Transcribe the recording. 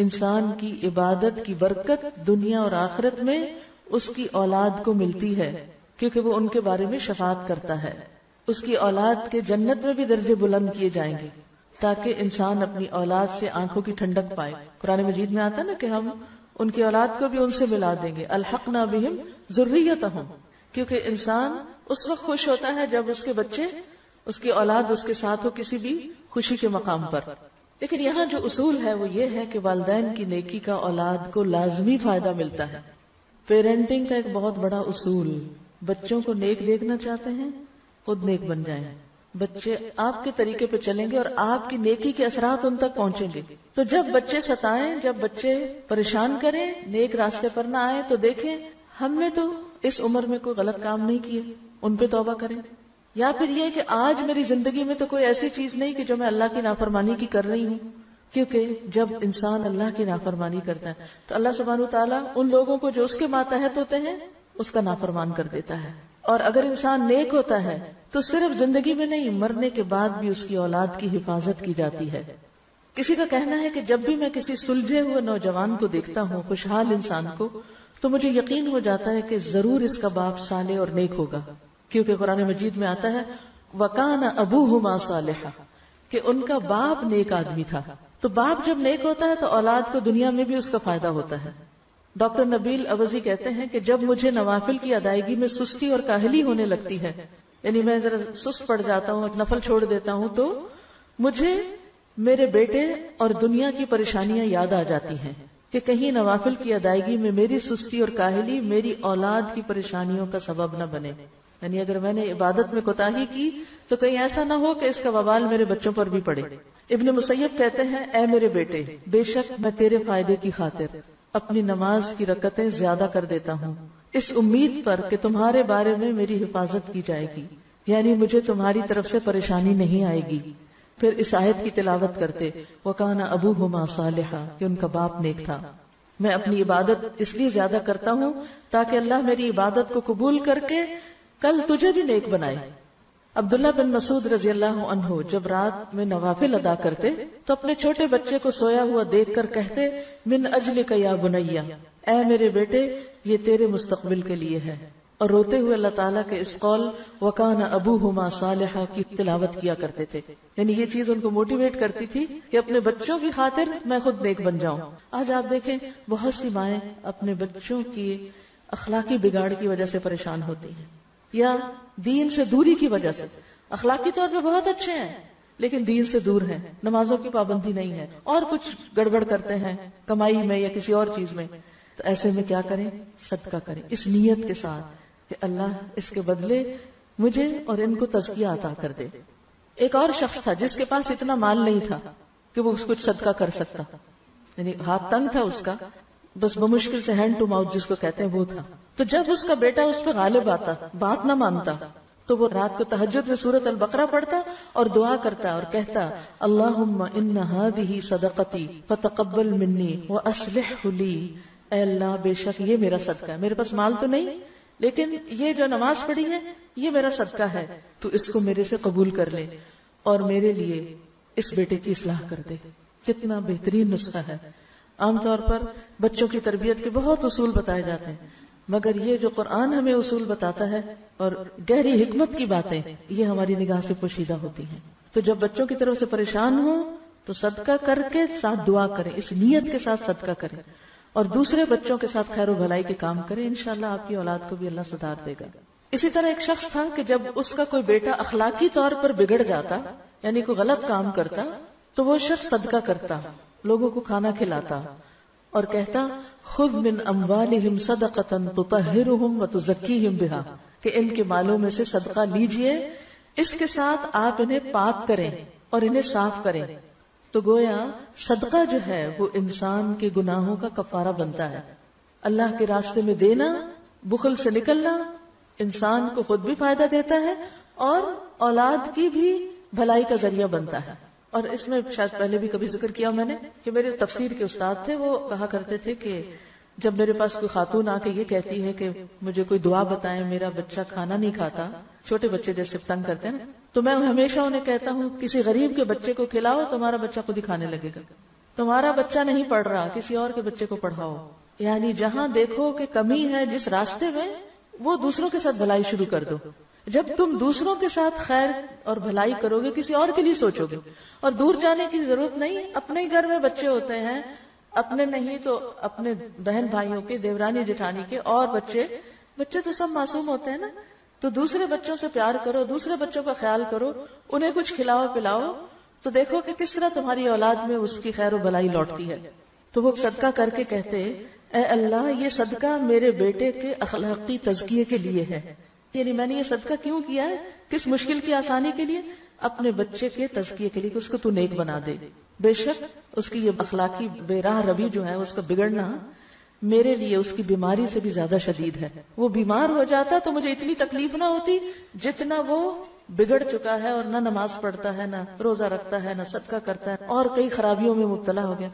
انسان کی عبادت کی برکت دنیا اور آخرت میں اس کی اولاد کو ملتی ہے، کیونکہ وہ ان کے بارے میں شفاعت کرتا ہے۔ اس کی اولاد کے جنت میں بھی درجے بلند کیے جائیں گے، تاکہ انسان اپنی اولاد سے آنکھوں کی ٹھنڈک پائے۔ قرآن مجید میں آتا نا کہ ہم ان کی اولاد کو بھی ان سے ملا دیں گے۔ الحق نہ بہم ضروریت ہوں کیونکہ انسان اس وقت خوش ہوتا ہے جب اس کے بچے، اس کی اولاد اس کے ساتھ ہو کسی بھی خوشی کے مقام پر۔ لیکن یہاں جو اصول ہے وہ یہ ہے کہ والدین کی نیکی کا اولاد کو لازمی فائدہ ملتا ہے۔ پیرنٹنگ کا ایک بہت بڑا اصول، بچوں کو نیک دیکھنا چاہتے ہیں، خود نیک بن جائیں۔ بچے آپ کے طریقے پہ چلیں گے اور آپ کی نیکی کے اثرات ان تک پہنچیں گے۔ تو جب بچے ستائیں، جب بچے پریشان کریں، نیک راستے پر نہ آئے تو دیکھیں ہم نے تو اس عمر میں کوئی غلط کام نہیں کیے ان پہ توبہ کریں۔ یا پھر یہ کہ آج میری زندگی میں تو کوئی ایسی چیز نہیں کہ جو میں اللہ کی نافرمانی کی کر رہی ہوں۔ کیونکہ جب انسان اللہ کی نافرمانی کرتا ہے، تو اللہ سبحانہ تعالیٰ ان لوگوں کو جو اس کے ماتحت ہوتے ہیں، اس کا نافرمان کر دیتا ہے۔ اور اگر انسان نیک ہوتا ہے، تو صرف زندگی میں نہیں، مرنے کے بعد بھی اس کی اولاد کی حفاظت کی جاتی ہے۔ کسی کا کہنا ہے کہ جب بھی میں کسی سلجھے ہوئے نوجوان کو دیکھتا ہوں، خوشحال انسان کو، تو مجھے یقین ہو جاتا ہے کہ ضرور اس کا باپ سالے اور نیک ہوگا۔ کیونکہ قرآن مجید میں آتا ہے وکان ابو ہما صالحہ کہ ان کا باپ نیک آدمی تھا۔ تو باپ جب نیک ہوتا ہے تو اولاد کو دنیا میں بھی اس کا فائدہ ہوتا ہے۔ ڈاکٹر نبیل اوزی کہتے ہیں کہ جب مجھے نوافل کی ادائیگی میں سستی اور کاہلی ہونے لگتی ہے یعنی میں ذرا سست پڑ جاتا ہوں نفل چھوڑ دیتا ہوں، تو مجھے میرے بیٹے اور دنیا کی پریشانیاں یاد آ جاتی ہیں کہ کہیں نوافل کی ادائیگی میں میری سستی اور کاہلی، میری اولاد کی پریشانیوں کا سبب نہ بنے۔ یعنی اگر میں نے عبادت میں کوتا کی تو کہیں ایسا نہ ہو کہ اس کا بوال میرے بچوں پر بھی پڑے۔ ابن مسیب کہتے ہیں، اے میرے بیٹے، بے شک میں تیرے فائدے کی خاطر اپنی نماز کی رکتیں زیادہ کر دیتا ہوں۔ اس امید پر کہ تمہارے بارے میں میری حفاظت کی جائے گی۔ یعنی مجھے تمہاری طرف سے پریشانی نہیں آئے گی۔ پھر اس آیت کی تلاوت کرتے وہ کہنا ابو ہما صالحہ کہ ان کا باپ نیک تھا۔ میں اپنی عبادت اس لیے زیادہ کرتا ہوں تاکہ اللہ میری عبادت کو قبول کر کے کل تجھے بھی نیک بنائے۔ عبداللہ بن مسعود رضی اللہ عنہ جب رات میں نوافل ادا کرتے، تو اپنے چھوٹے بچے کو سویا ہوا دیکھ کر کہتے، من اجل کا یا بنیا اے میرے بیٹے، یہ تیرے مستقبل کے لیے ہے۔ اور روتے ہوئے اللہ تعالیٰ کے اس قول وکان ابو ہما صالحہ کی تلاوت کیا کرتے تھے۔ یعنی یہ چیز ان کو موٹیویٹ کرتی تھی کہ اپنے بچوں کی خاطر میں خود نیک بن جاؤں۔ آج آپ دیکھیں، بہت سی مائیں اپنے بچوں کی اخلاقی بگاڑ کی وجہ سے پریشان ہوتی ہیں۔ یا دین سے دوری کی وجہ سے۔ اخلاقی طور پہ بہت اچھے ہیں، لیکن دین سے دور ہیں۔ نمازوں کی پابندی نہیں ہے۔ اور کچھ گڑبڑ کرتے ہیں کمائی میں یا کسی اور چیز میں۔ تو ایسے میں کیا کریں؟ صدقہ کریں۔ اس نیت کے ساتھ کہ اللہ اس کے بدلے مجھے اور ان کو تزکیہ عطا کر دے۔ ایک اور شخص تھا جس کے پاس اتنا مال نہیں تھا کہ وہ کچھ صدقہ کر سکتا۔ یعنی ہاتھ تنگ تھا اس کا، بس بمشکل سے ہینڈ ٹو ماؤتھ جس کو کہتے ہیں وہ تھا۔ تو جب اس کا بیٹا اس پہ غالب آتا، بات نہ مانتا، تو وہ رات کو تحجد میں سورت البقرہ پڑھتا اور دعا کرتا اور کہتا اللہ ان صدقتی فتقبل منی وہ اسلح اے اللہ، بے شک یہ میرا صدقہ ہے۔ میرے پاس مال تو نہیں، لیکن یہ جو نماز پڑھی ہے، یہ میرا صدقہ ہے۔ تو اس کو میرے سے قبول کر لے اور میرے لیے اس بیٹے کی اصلاح کر دے۔ کتنا بہترین نسخہ ہے۔ عام طور پر بچوں کی تربیت کے بہت اصول بتائے جاتے ہیں۔ مگر یہ جو قرآن ہمیں اصول بتاتا ہے اور گہری حکمت کی باتیں، یہ ہماری نگاہ سے پوشیدہ ہوتی ہیں۔ تو جب بچوں کی طرف سے پریشان ہو تو صدقہ کر کے ساتھ دعا کریں، اس نیت کے ساتھ صدقہ کریں۔ اور دوسرے بچوں کے ساتھ خیر و بھلائی کے کام کرے انشاءاللہ آپ کی اولاد کو بھی اللہ سدھار دے گا۔ اسی طرح ایک شخص تھا کہ جب اس کا کوئی بیٹا اخلاقی طور پر بگڑ جاتا یعنی کوئی غلط کام کرتا، تو وہ شخص صدقہ کرتا، لوگوں کو کھانا کھلاتا اور کہتا خود من اموالہم صدقتا تطہرہم و تزکیہم بہا کہ ان کے مالوں میں سے صدقہ لیجیے، اس کے ساتھ آپ انہیں پاک کریں اور انہیں صاف کریں۔ تو گویا، صدقہ جو ہے، وہ انسان کے گناہوں کا کفارہ بنتا ہے۔ اللہ کے راستے میں دینا، بخل سے نکلنا، انسان کو خود بھی فائدہ دیتا ہے اور اولاد کی بھی بھلائی کا ذریعہ بنتا ہے۔ اور اس میں شاید پہلے بھی کبھی ذکر کیا میں نے کہ میرے تفسیر کے استاد تھے، وہ کہا کرتے تھے کہ جب میرے پاس کوئی خاتون آ کے یہ کہتی ہے کہ مجھے کوئی دعا بتائے میرا بچہ کھانا نہیں کھاتا، چھوٹے بچے جیسے تنگ کرتے ہیں، تو میں ہمیشہ انہیں کہتا ہوں، کسی غریب کے بچے کو کھلاؤ، تمہارا بچہ خود ہی کھانے لگے گا۔ تمہارا بچہ نہیں پڑھ رہا، کسی اور کے بچے کو پڑھاؤ۔ یعنی جہاں دیکھو کہ کمی ہے جس راستے میں، وہ دوسروں کے ساتھ بھلائی شروع کر دو۔ جب تم دوسروں کے ساتھ خیر اور بھلائی کرو گے کسی اور کے لیے سوچو گے اور دور جانے کی ضرورت نہیں، اپنے ہی گھر میں بچے ہوتے ہیں، اپنے نہیں تو اپنے بہن بھائیوں کے، دیورانی جٹھانی کے اور بچے۔ بچے تو سب معصوم ہوتے ہیں نا۔ تو دوسرے بچوں سے پیار کرو، دوسرے بچوں کا خیال کرو، انہیں کچھ کھلاؤ پلاؤ۔ تو دیکھو کہ کس طرح تمہاری اولاد میں اس کی خیر و بلائی لوٹتی ہے۔ تو وہ صدقہ کر کے کہتے، اے اللہ، یہ صدقہ میرے بیٹے کے اخلاقی تزکیے کے لیے ہے۔ یعنی میں نے یہ صدقہ کیوں کیا ہے؟ کس مشکل کی آسانی کے لیے؟ اپنے بچے کے تزکیے کے لیے کہ اس کو تو نیک بنا دے۔ بے شک اس کی یہ اخلاقی بے راہ روی جو ہے، اس کا بگڑنا میرے لیے اس کی بیماری سے بھی زیادہ شدید ہے۔ وہ بیمار ہو جاتا تو مجھے اتنی تکلیف نہ ہوتی جتنا وہ بگڑ چکا ہے اور نہ نماز پڑھتا ہے، نہ روزہ رکھتا ہے، نہ صدقہ کرتا ہے اور کئی خرابیوں میں مبتلا ہو گیا۔